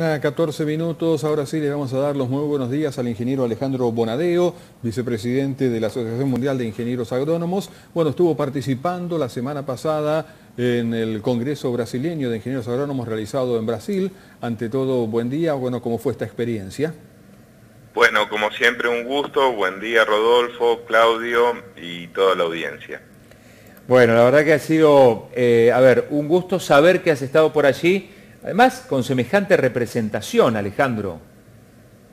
A 14 minutos, ahora sí le vamos a dar los muy buenos días al ingeniero Alejandro Bonadeo, vicepresidente de la Asociación Mundial de Ingenieros Agrónomos. Bueno, estuvo participando la semana pasada en el Congreso Brasileño de Ingenieros Agrónomos realizado en Brasil. Ante todo, buen día. Bueno, ¿cómo fue esta experiencia? Bueno, como siempre, un gusto. Buen día, Rodolfo, Claudio y toda la audiencia. Bueno, la verdad que ha sido, eh, a ver, un gusto saber que has estado por allí Además, con semejante representación, Alejandro.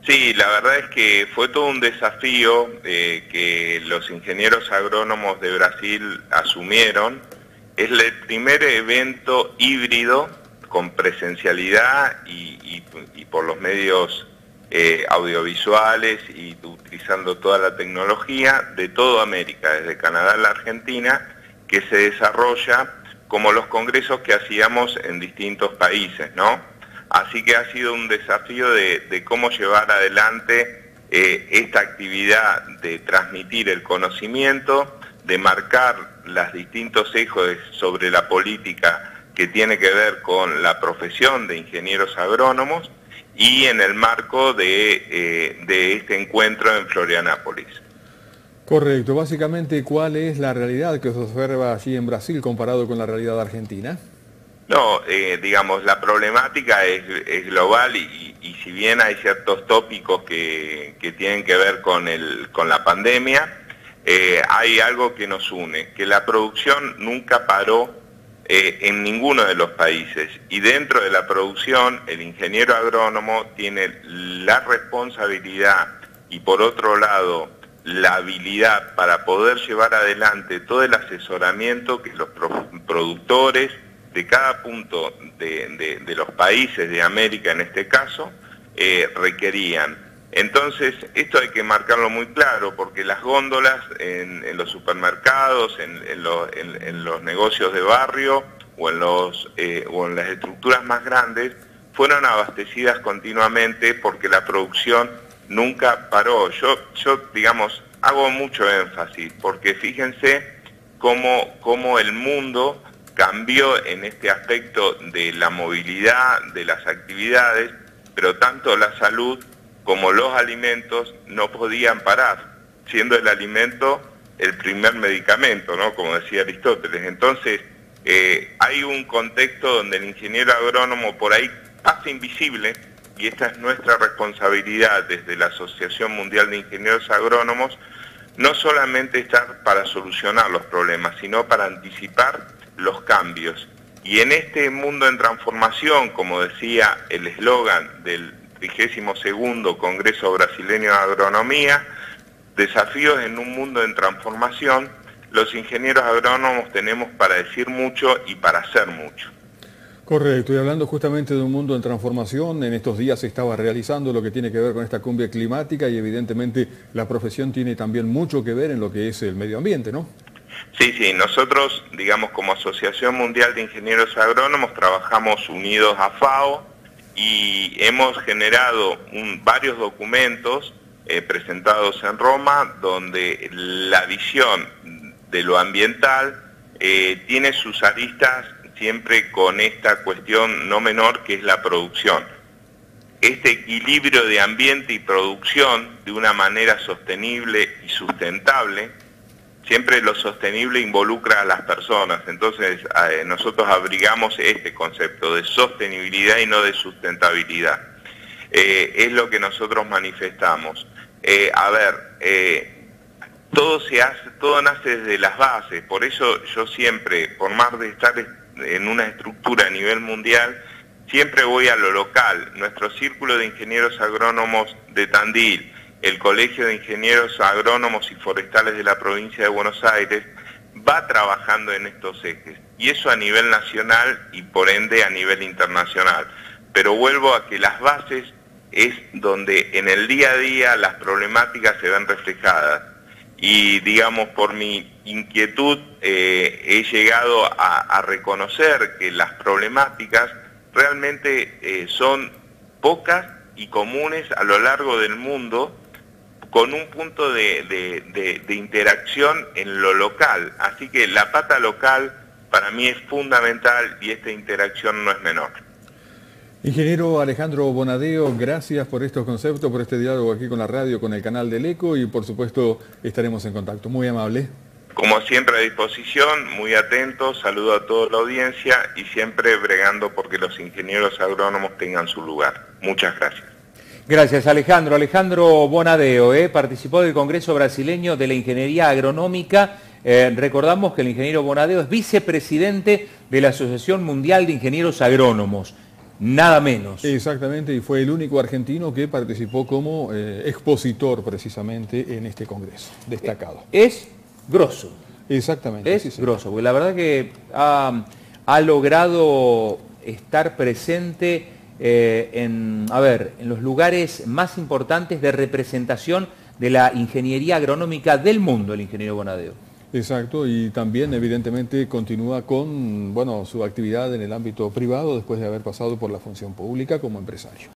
Sí, la verdad es que fue todo un desafío eh, que los ingenieros agrónomos de Brasil asumieron. Es el primer evento híbrido con presencialidad y, por los medios eh, audiovisuales y utilizando toda la tecnología de toda América, desde Canadá a la Argentina, que se desarrolla como los congresos que hacíamos en distintos países, ¿no? Así que ha sido un desafío de, cómo llevar adelante eh, esta actividad de transmitir el conocimiento, de marcar los distintos ejes sobre la política que tiene que ver con la profesión de ingenieros agrónomos y en el marco de, eh, de este encuentro en Florianápolis. Correcto. Básicamente, ¿cuál es la realidad que se observa allí en Brasil comparado con la realidad argentina? No, eh, digamos, la problemática es, global y, si bien hay ciertos tópicos que, tienen que ver con, la pandemia, eh, hay algo que nos une, que la producción nunca paró eh, en ninguno de los países y dentro de la producción el ingeniero agrónomo tiene la responsabilidad y por otro lado la habilidad para poder llevar adelante todo el asesoramiento que los productores de cada punto de, los países de América en este caso eh, requerían. Entonces, esto hay que marcarlo muy claro, porque las góndolas en, los supermercados, en, los negocios de barrio o en, los, eh, o en las estructuras más grandes, fueron abastecidas continuamente porque la producción nunca paró. Yo, yo digamos, hago mucho énfasis, porque fíjense cómo, cómo el mundo cambió en este aspecto de la movilidad, de las actividades, pero tanto la salud como los alimentos no podían parar, siendo el alimento el primer medicamento, ¿no? Como decía Aristóteles. Entonces, eh, hay un contexto donde el ingeniero agrónomo por ahí pasa invisible, y esta es nuestra responsabilidad desde la Asociación Mundial de Ingenieros Agrónomos, no solamente estar para solucionar los problemas, sino para anticipar los cambios. Y en este mundo en transformación, como decía el eslogan del 32 Congreso Brasileño de Agronomía, desafíos en un mundo en transformación, los ingenieros agrónomos tenemos para decir mucho y para hacer mucho. Correcto, y hablando justamente de un mundo en transformación, en estos días se estaba realizando lo que tiene que ver con esta cumbia climática y evidentemente la profesión tiene también mucho que ver en lo que es el medio ambiente, ¿no? Sí, sí, nosotros, digamos, como Asociación Mundial de Ingenieros Agrónomos, trabajamos unidos a FAO y hemos generado varios documentos eh, presentados en Roma donde la visión de lo ambiental eh, tiene sus aristas siempre con esta cuestión no menor que es la producción. Este equilibrio de ambiente y producción de una manera sostenible y sustentable, siempre lo sostenible involucra a las personas, entonces eh, nosotros abrigamos este concepto de sostenibilidad y no de sustentabilidad. Eh, es lo que nosotros manifestamos. Eh, a ver, todo se hace, todo nace desde las bases, por eso yo siempre, por más de estar en una estructura a nivel mundial, siempre voy a lo local. Nuestro círculo de ingenieros agrónomos de Tandil, el Colegio de Ingenieros Agrónomos y Forestales de la provincia de Buenos Aires, va trabajando en estos ejes. Y eso a nivel nacional y por ende a nivel internacional. Pero vuelvo a que las bases es donde en el día a día las problemáticas se ven reflejadas y digamos por mi inquietud eh, he llegado a, reconocer que las problemáticas realmente eh, son pocas y comunes a lo largo del mundo con un punto de, interacción en lo local. Así que la pata local para mí es fundamental y esta interacción no es menor. Ingeniero Alejandro Bonadeo, gracias por estos conceptos, por este diálogo aquí con la radio, con el canal del ECO y por supuesto estaremos en contacto. Muy amable. Como siempre a disposición, muy atentos, saludo a toda la audiencia y siempre bregando porque los ingenieros agrónomos tengan su lugar. Muchas gracias. Gracias Alejandro. Alejandro Bonadeo ¿eh? participó del Congreso Brasileño de la Ingeniería Agronómica. Eh, recordamos que el ingeniero Bonadeo es vicepresidente de la Asociación Mundial de Ingenieros Agrónomos. Nada menos. Exactamente, y fue el único argentino que participó como eh, expositor precisamente en este congreso, destacado. Es grosso. Exactamente. Es grosso, porque la verdad que ha, logrado estar presente eh, en, a ver, en los lugares más importantes de representación de la ingeniería agronómica del mundo, el ingeniero Bonadeo. Exacto, y también evidentemente continúa con bueno, su actividad en el ámbito privado después de haber pasado por la función pública como empresario.